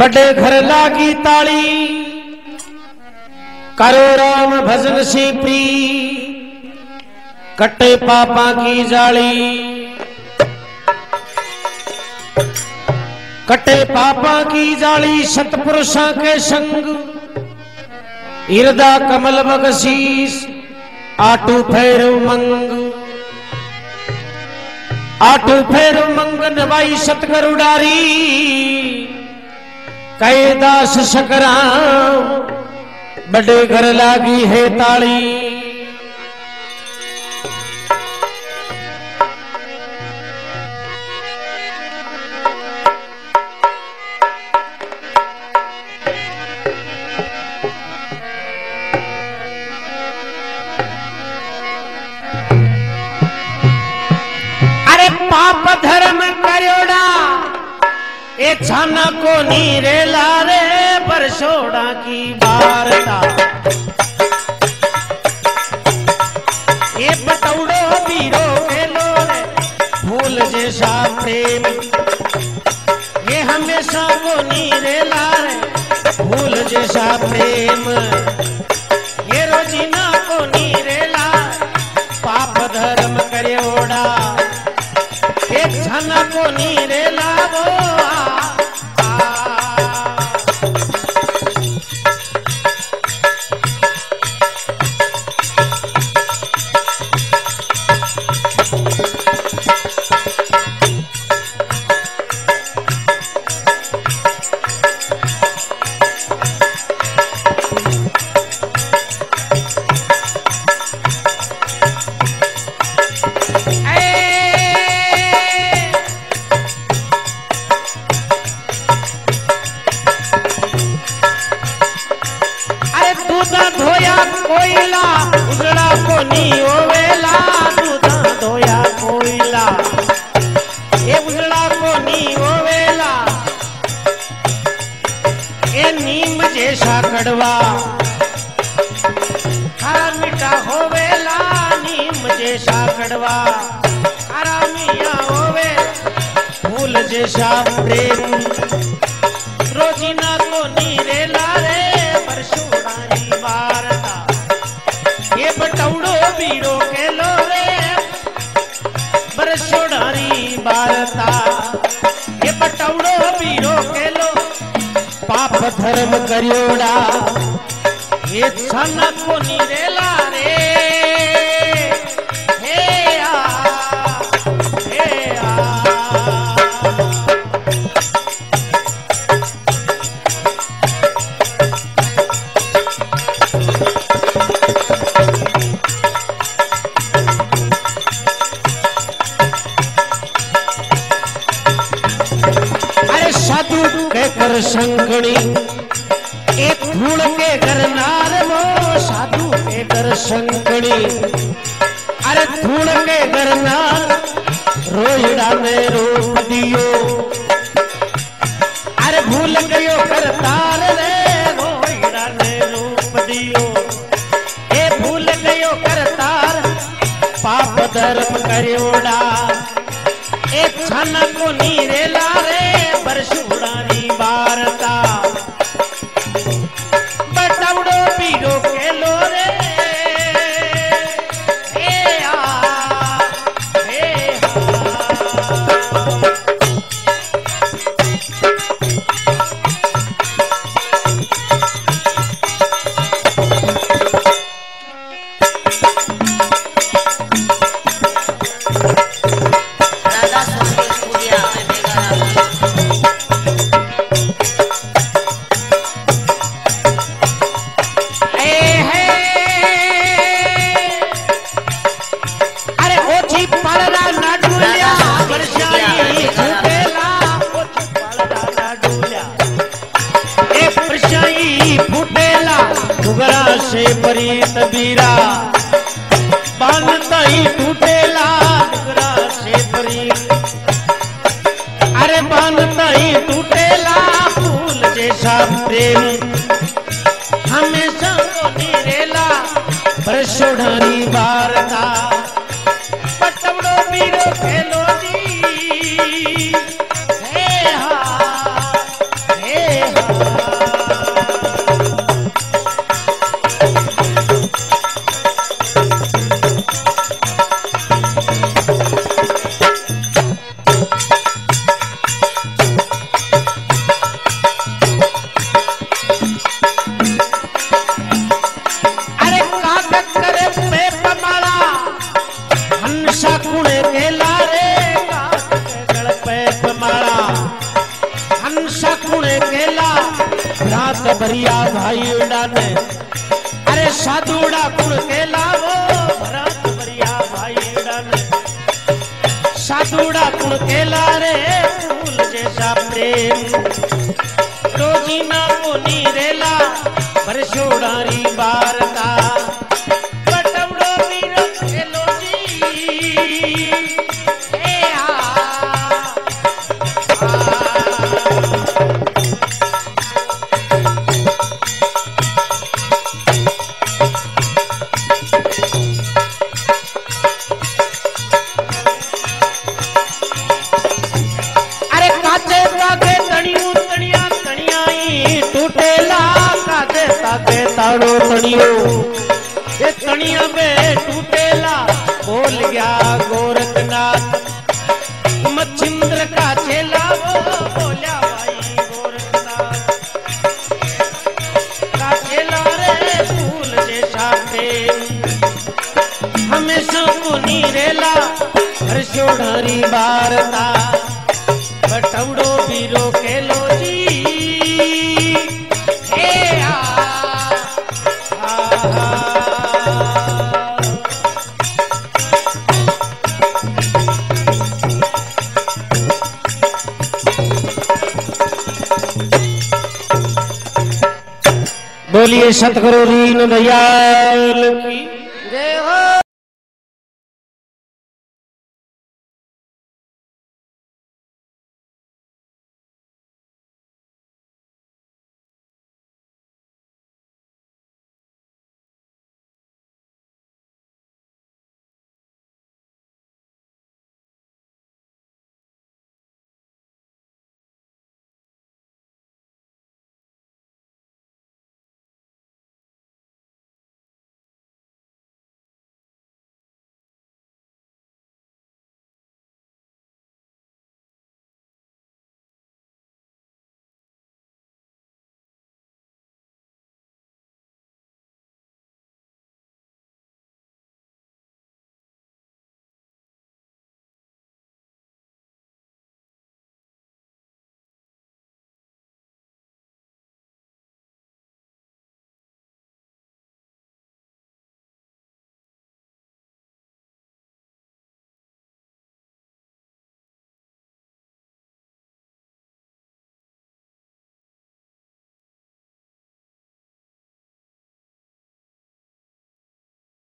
बड़े घर लागी ताली करो राम भजन से प्री कटे पापा की जाली कटे पापा की जाली सतपुरुषा के संग हृदय कमल बगशीस आटू फेर मंग आटू फेर मंग नवाई सतगरुडारी कैदास सकराम बड़े घर लागी है ताली। अरे पाप धर्म करोड़ा ए छाना को नीरे लारे परसोड़ा की वारता। ये बटौड़ो बीरो के लोरे, फूल जैसा प्रेम ये हमेशा को नीरे लारे, फूल जैसा प्रेम ये रोजीना को नीरे लारे, पाप धर्म करे ओड़ा एक छन को नीरे लावो जैसा कड़वा हरा मिया होवे फूल जैसा प्रेम। रोजीना को नीरे लारे परशुरानी वारता ये बटौड़ो बीड़ो के लोरे बरसोड़ारी वारता ये बटौड़ो बीड़ो के लो, पाप धर्म करियोड़ा। ये छन को नीरे संकणी एक धूल के घर नार वो साधु के कर संकणी अरे धूल के घर नार रोहिड़ा ने रोप दियो। अरे भूल गयो करतार रे, रोहिड़ा ने रोप दियो। ए भूल गयो करतार, पाप धर्म करियोड़ा। एक छन को नीरे अरे तई टूटेला फूल जैसा प्रेम। हमेशा को निरेला परसोढ़ानी बारदा पटवड़ो बीरो खेलो शकुन केला, रात भरिया भाई उड़ा ने अरे साधु उड़ा कुण केला वो, रात भरिया भाई उड़ा ने साधु उड़ा कुण केला रे, फूल जैसा प्रेम। रोजीना कोनी ताड़ो तणियो ये तणिया में टूटेला बोल गया गोरखनाथ मच्छिंद्र का चेला वो बोला भाई गोरखनाथ का चेला रे फूल जैसा प्रेम हमेशा मुनी रेला हर्षोड़री बारता बटवड़ो बोलिए सतगुरु दीन दयाल। की जय हो।